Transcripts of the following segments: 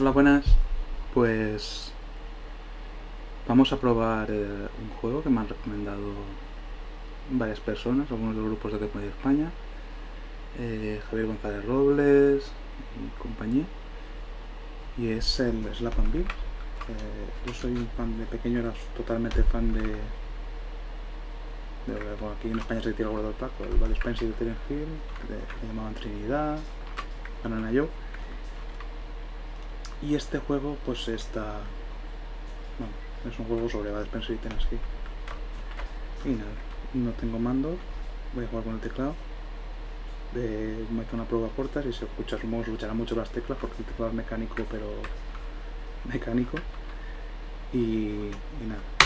Hola, buenas. Pues vamos a probar eh, un juego que me han recomendado varias personas, algunos de los grupos de Comedia España, eh, Javier González Robles y compañía. Y es el Slap and Beat. Eh, yo soy un fan de pequeño, era totalmente fan de. de bueno, aquí en España se tira el gordo del Paco, el Bad Spencer de de, le llamaban Trinidad, Banana Joe. Y este juego pues está... Bueno, es un juego sobre Bad Spencer y Hill. Y nada, no tengo mando, voy a jugar con el teclado. De, me hice una prueba corta, si se escucha escucharán mucho las teclas porque el teclado es mecánico pero mecánico. Y nada.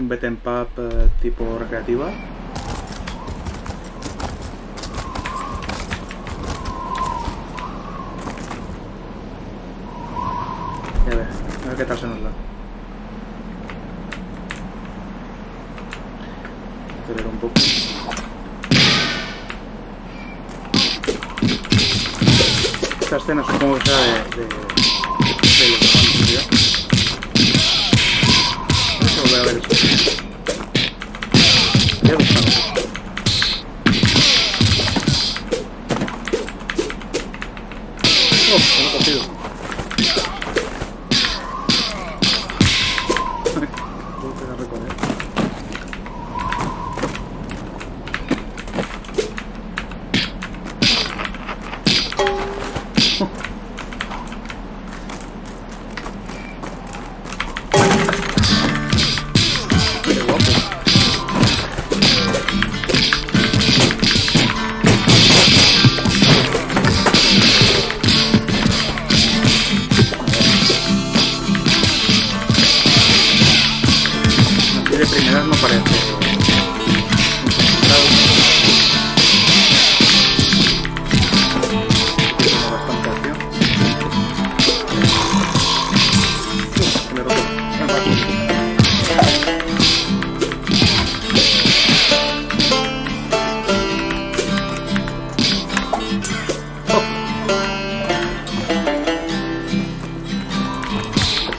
Un beat 'em up eh, tipo recreativa. Y a ver, a ver qué tal se nos da. Acelero un poco. Esta escena supongo que sea de... de, los ¿ya? Vamos a ver eso. Voy a buscarlo. Oh, se lo he cogido. Primeras no parece. Tiene bastante acción.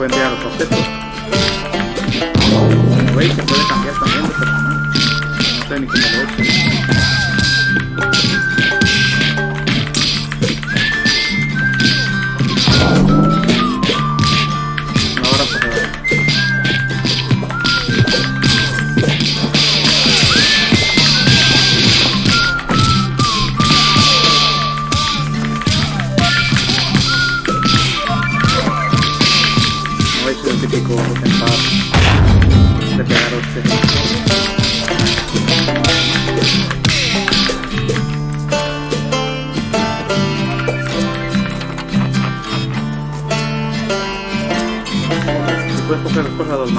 Tirar los objetos. Como veis, se puede cambiar también de personaje. No sé ni cómo lo he hecho. Y puedes coger después a dos